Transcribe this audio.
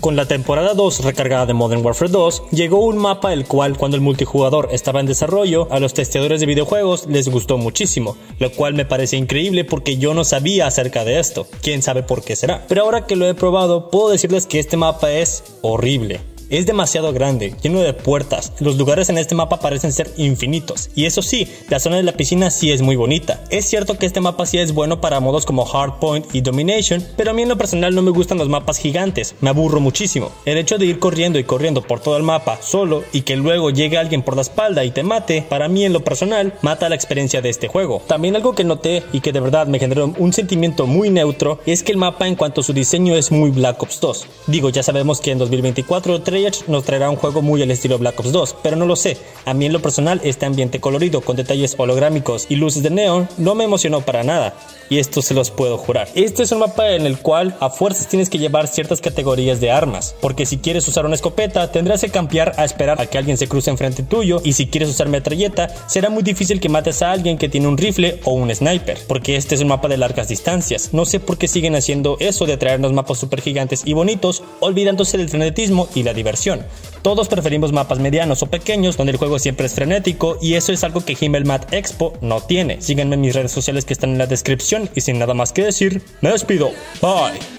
Con la temporada 2 recargada de Modern Warfare 2, llegó un mapa el cual cuando el multijugador estaba en desarrollo, a los testeadores de videojuegos les gustó muchísimo, lo cual me parece increíble porque yo no sabía acerca de esto, quién sabe por qué será. Pero ahora que lo he probado, puedo decirles que este mapa es horrible. Es demasiado grande, lleno de puertas. Los lugares en este mapa parecen ser infinitos. Y eso sí, la zona de la piscina sí es muy bonita. Es cierto que este mapa sí es bueno para modos como Hardpoint y Domination, pero a mí en lo personal no me gustan los mapas gigantes, me aburro muchísimo. El hecho de ir corriendo y corriendo por todo el mapa solo y que luego llegue alguien por la espalda y te mate, para mí en lo personal mata la experiencia de este juego. También algo que noté y que de verdad me generó un sentimiento muy neutro es que el mapa en cuanto a su diseño es muy Black Ops 2. Digo, ya sabemos que en 2024 nos traerá un juego muy al estilo Black Ops 2, pero no lo sé. A mí en lo personal este ambiente colorido con detalles holográmicos y luces de neón no me emocionó para nada. Y esto se los puedo jurar. Este es un mapa en el cual a fuerzas tienes que llevar ciertas categorías de armas, porque si quieres usar una escopeta tendrás que campear a esperar a que alguien se cruce enfrente tuyo y si quieres usar metralleta será muy difícil que mates a alguien que tiene un rifle o un sniper, porque este es un mapa de largas distancias. No sé por qué siguen haciendo eso de traernos mapas super gigantes y bonitos, olvidándose del frenetismo y la diversión. Todos preferimos mapas medianos o pequeños donde el juego siempre es frenético y eso es algo que Himmelmat Expo no tiene. Síganme en mis redes sociales que están en la descripción y sin nada más que decir, me despido. Bye.